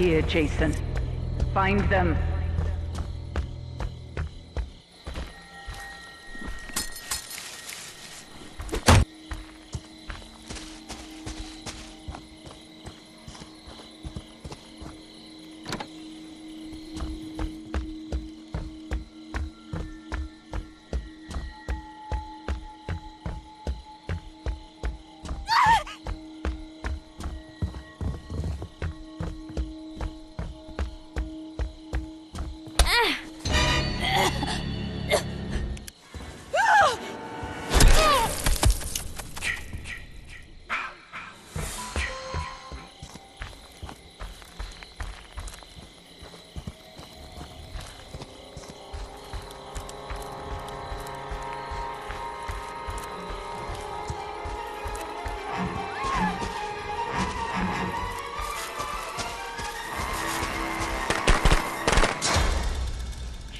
here, Jason. Find them.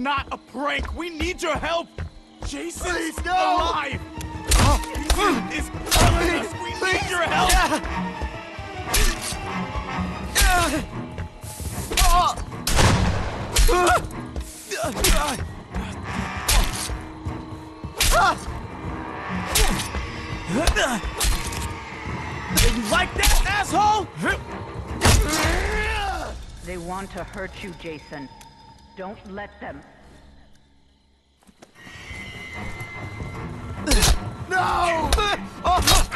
This is not a prank. We need your help. Jason is alive. Jason is killing us. We need your help. You like that, asshole? They want to hurt you, Jason. Don't let them. No! Oh, no!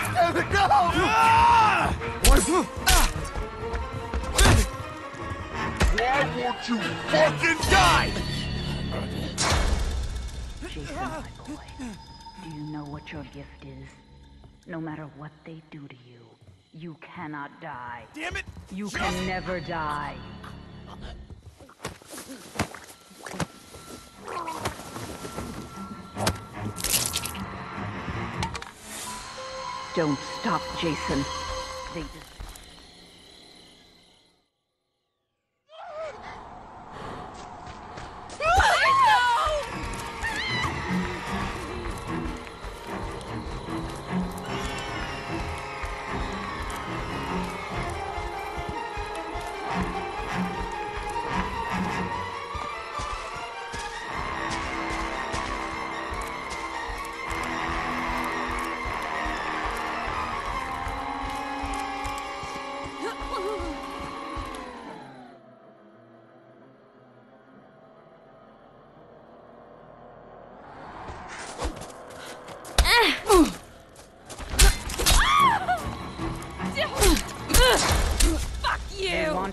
Why won't you fucking die? Jason, my boy, do you know what your gift is? No matter what they do to you, you cannot die. Damn it! You can never die. Don't stop, Jason. They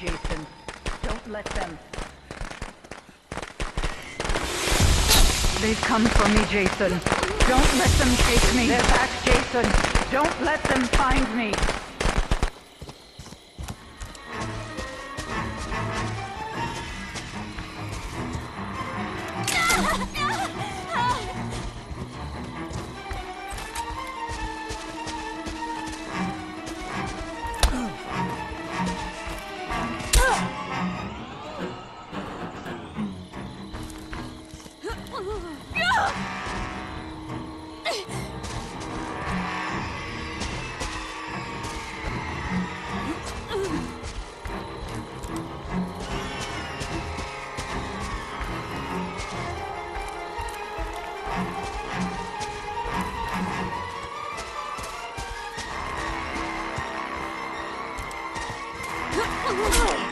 Jason. Don't let them. They've come for me, Jason. Don't let them take me. They're back, Jason. Don't let them find me. Oh, my God.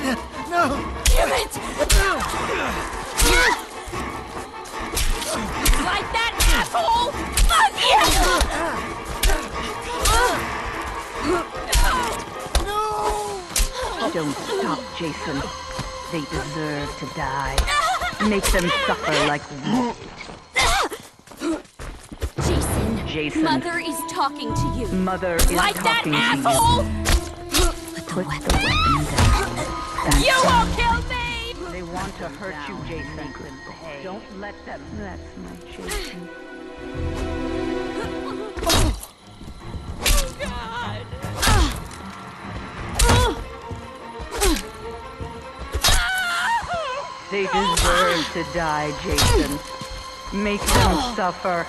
No! Damn it! Like that, asshole! Fuck Don't stop, Jason. They deserve to die. Make them suffer like we. Jason, Jason. Mother is talking to you. Mother is like that, talking to asshole! Put the weapon. That's You won't kill me! They want to hurt you, Jason. Don't let them. That's my Jason. Oh, God. They deserve to die, Jason. Make them oh. suffer.